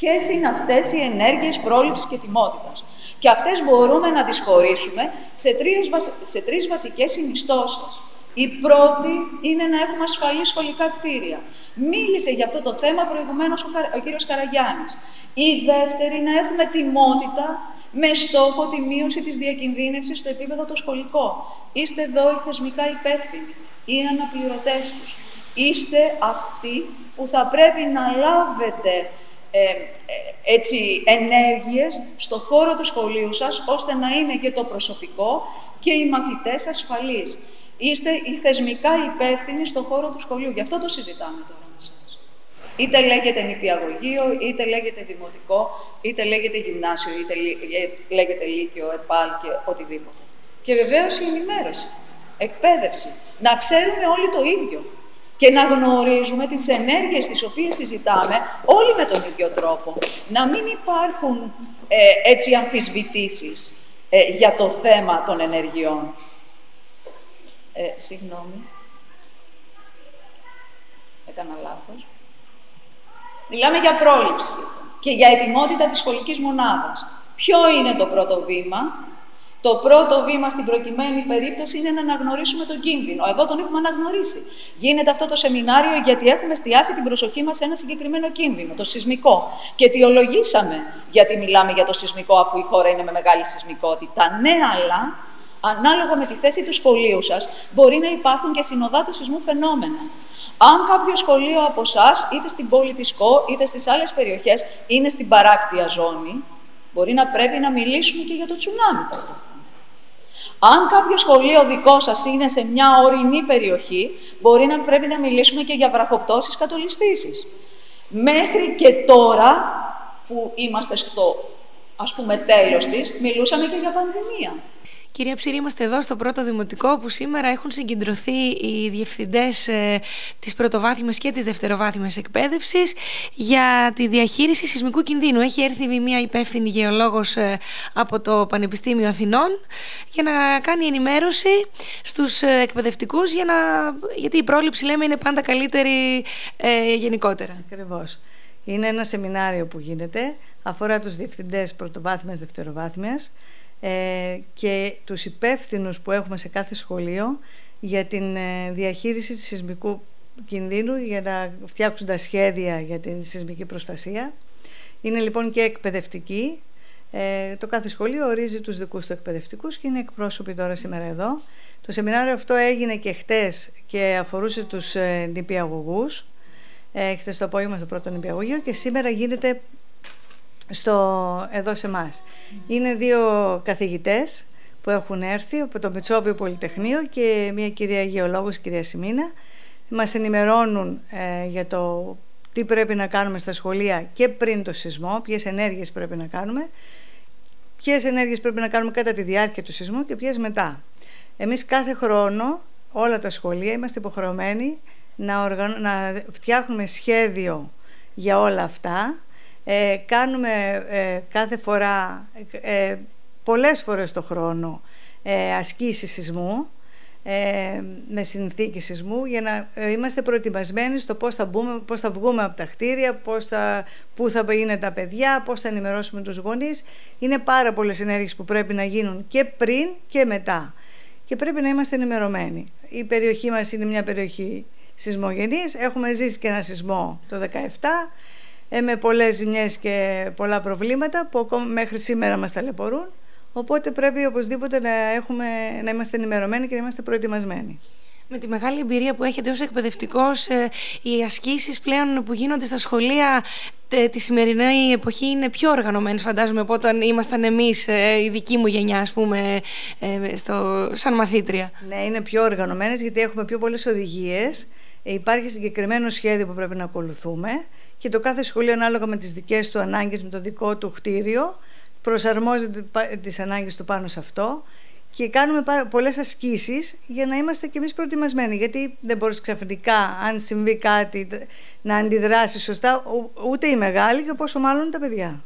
Ποιες είναι αυτές οι ενέργειες πρόληψης και τιμότητας. Και αυτές μπορούμε να τις χωρίσουμε σε τρεις, σε τρεις βασικές συνιστώσεις. Η πρώτη είναι να έχουμε ασφαλή σχολικά κτίρια. Μίλησε για αυτό το θέμα προηγουμένως ο, ο κύριος Καραγιάννης. Η δεύτερη να έχουμε τιμότητα με στόχο τη μείωση της διακινδύνευσης στο επίπεδο το σχολικό. Είστε εδώ οι θεσμικά υπεύθυνοι, οι αναπληρωτές τους. Είστε αυτοί που θα πρέπει να λάβετε ε, ε, έτσι, ενέργειες στο χώρο του σχολείου σας, ώστε να είναι και το προσωπικό και οι μαθητές ασφαλείς. Είστε οι θεσμικά υπεύθυνοι στο χώρο του σχολείου. Γι' αυτό το συζητάμε τώρα με σας. Είτε λέγεται νηπιαγωγείο, είτε λέγεται δημοτικό, είτε λέγεται γυμνάσιο, είτε ε, λέγεται λύκειο, επάλ και οτιδήποτε. Και βεβαίως η ενημέρωση, εκπαίδευση. Να ξέρουμε όλοι το ίδιο και να γνωρίζουμε τις ενέργειες τις οποίες συζητάμε όλοι με τον ίδιο τρόπο. Να μην υπάρχουν ε, έτσι αμφισβητήσεις ε, για το θέμα των ενεργειών. Ε, συγγνώμη. Έκανα λάθος. Μιλάμε για πρόληψη και για ετοιμότητα της σχολικής μονάδας. Ποιο είναι το πρώτο βήμα; Το πρώτο βήμα στην προκειμένη περίπτωση είναι να αναγνωρίσουμε τον κίνδυνο. Εδώ τον έχουμε αναγνωρίσει. Γίνεται αυτό το σεμινάριο γιατί έχουμε εστιάσει την προσοχή μας σε ένα συγκεκριμένο κίνδυνο, το σεισμικό. Και αιτιολογήσαμε γιατί μιλάμε για το σεισμικό, αφού η χώρα είναι με μεγάλη σεισμικότητα. Ναι, αλλά ανάλογα με τη θέση του σχολείου σας, μπορεί να υπάρχουν και συνοδά του σεισμού φαινόμενα. Αν κάποιο σχολείο από εσάς, είτε στην πόλη της ΚΟ, είτε στις άλλες περιοχές, είναι στην παράκτια ζώνη, μπορεί να πρέπει να μιλήσουμε και για το τσουνάμι αν κάποιο σχολείο δικό σας είναι σε μια ορεινή περιοχή, μπορεί να πρέπει να μιλήσουμε και για βραχοπτώσεις κατολιστήσεις. Μέχρι και τώρα, που είμαστε στο ας πούμε τέλος της, μιλούσαμε και για πανδημία. Κυρία Ψήρη, είμαστε εδώ στο πρώτο δημοτικό που σήμερα έχουν συγκεντρωθεί οι διευθυντές ε, της πρωτοβάθμιας και της δευτεροβάθμιας εκπαίδευσης για τη διαχείριση σεισμικού κινδύνου. Έχει έρθει μια υπεύθυνη γεωλόγος ε, από το Πανεπιστήμιο Αθηνών για να κάνει ενημέρωση στους ε, εκπαιδευτικούς για να... γιατί η πρόληψη λέμε είναι πάντα καλύτερη ε, γενικότερα. Ακριβώς. Είναι ένα σεμινάριο που γίνεται, αφορά τους διευθυντές πρωτοβάθμιας, δευτεροβάθμιας ε, και τους υπεύθυνους που έχουμε σε κάθε σχολείο για την ε, διαχείριση της σεισμικού κινδύνου για να φτιάξουν τα σχέδια για την σεισμική προστασία. Είναι λοιπόν και εκπαιδευτική. Ε, το κάθε σχολείο ορίζει τους δικούς του εκπαιδευτικούς και είναι εκπρόσωποι τώρα σήμερα εδώ. Το σεμινάριο αυτό έγινε και χτες και αφορούσε τους ε, νηπιαγωγούς. Ε, χτες το απόγευμα στο πρώτο νηπιαγωγείο και σήμερα γίνεται στο, εδώ σε εμάς. Είναι δύο καθηγητές που έχουν έρθει από το Μητσόβιο Πολυτεχνείο και μια κυρία γεωλόγος, κυρία Σιμίνα. Μας ενημερώνουν ε, για το τι πρέπει να κάνουμε στα σχολεία και πριν το σεισμό, ποιες ενέργειες πρέπει να κάνουμε, ποιες ενέργειες πρέπει να κάνουμε κατά τη διάρκεια του σεισμού και ποιες μετά. Εμείς κάθε χρόνο, όλα τα σχολεία, είμαστε υποχρεωμένοι να, να φτιάχνουμε σχέδιο για όλα αυτά, ε, κάνουμε ε, κάθε φορά, ε, πολλές φορές το χρόνο, ε, ασκήσεις σεισμού, ε, με συνθήκη σεισμού για να ε, είμαστε προετοιμασμένοι στο πώς θα, μπούμε, πώς θα βγούμε από τα κτίρια, πώς θα, πού θα είναι τα παιδιά, πώς θα ενημερώσουμε τους γονείς. Είναι πάρα πολλές ενέργειες που πρέπει να γίνουν και πριν και μετά. Και πρέπει να είμαστε ενημερωμένοι. Η περιοχή μας είναι μια περιοχή σεισμογενής. Έχουμε ζήσει και ένα σεισμό το 2017 ε, με πολλές ζημιές και πολλά προβλήματα που μέχρι σήμερα μας ταλαιπωρούν. Οπότε πρέπει οπωσδήποτε να, έχουμε, να είμαστε ενημερωμένοι και να είμαστε προετοιμασμένοι. Με τη μεγάλη εμπειρία που έχετε ως εκπαιδευτικός, ε, οι ασκήσεις πλέον που γίνονται στα σχολεία τη σημερινή εποχή είναι πιο οργανωμένες φαντάζομαι από όταν ήμασταν εμείς, ε, η δική μου γενιά ας πούμε, στο, σαν μαθήτρια. Ναι, είναι πιο οργανωμένες γιατί έχουμε πιο πολλές οδηγίες, υπάρχει συγκεκριμένο σχέδιο που πρέπει να ακολουθούμε και το κάθε σχολείο ανάλογα με τις δικές του ανάγκες, με το δικό του κτίριο, προσαρμόζεται τις ανάγκες του πάνω σε αυτό και κάνουμε πολλές ασκήσεις για να είμαστε και εμείς προετοιμασμένοι γιατί δεν μπορείς ξαφνικά αν συμβεί κάτι να αντιδράσεις σωστά ούτε οι μεγάλοι και πόσο μάλλον τα παιδιά.